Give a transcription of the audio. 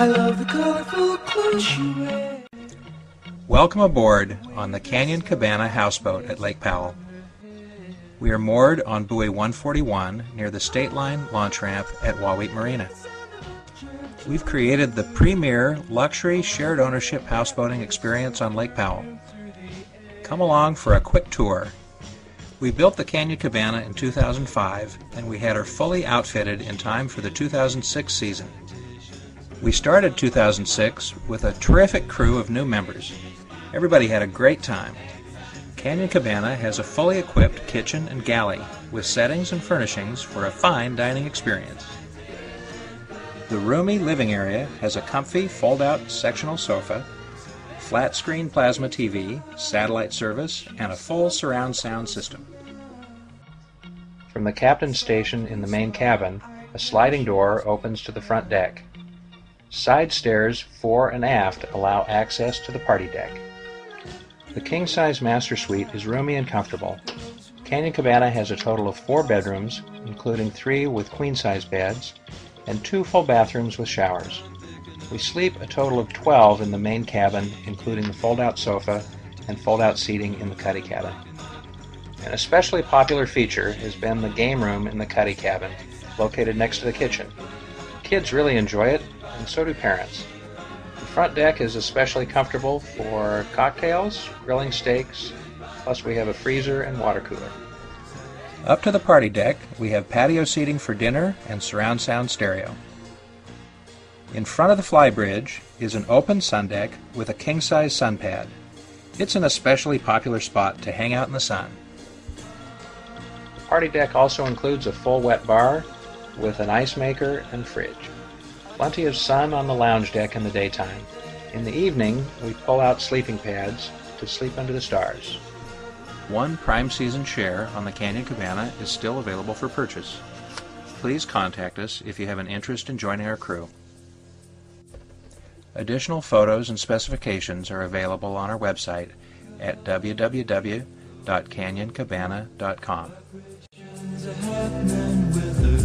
I love the colorful clothes. Welcome aboard on the Canyon Cabana houseboat at Lake Powell. We are moored on buoy 141 near the State Line launch ramp at Wahweap Marina. We've created the premier luxury shared ownership houseboating experience on Lake Powell. Come along for a quick tour. We built the Canyon Cabana in 2005 and we had her fully outfitted in time for the 2006 season. We started 2006 with a terrific crew of new members. Everybody had a great time. Canyon Cabana has a fully equipped kitchen and galley with settings and furnishings for a fine dining experience. The roomy living area has a comfy fold-out sectional sofa, flat screen plasma TV, satellite service, and a full surround sound system. From the captain's station in the main cabin, a sliding door opens to the front deck. Side stairs fore and aft allow access to the party deck. The king-size master suite is roomy and comfortable. Canyon Cabana has a total of four bedrooms, including three with queen-size beds, and two full bathrooms with showers. We sleep a total of 12 in the main cabin, including the fold-out sofa and fold-out seating in the cuddy cabin. An especially popular feature has been the game room in the cuddy cabin, located next to the kitchen. Kids really enjoy it, and so do parents. The front deck is especially comfortable for cocktails, grilling steaks, plus we have a freezer and water cooler. Up to the party deck, we have patio seating for dinner and surround sound stereo. In front of the flybridge is an open sun deck with a king-size sun pad. It's an especially popular spot to hang out in the sun. The party deck also includes a full wet bar with an ice maker and fridge. Plenty of sun on the lounge deck in the daytime. In the evening, we pull out sleeping pads to sleep under the stars. One prime season share on the Canyon Cabana is still available for purchase. Please contact us if you have an interest in joining our crew. Additional photos and specifications are available on our website at www.canyoncabana.com. Things are happening.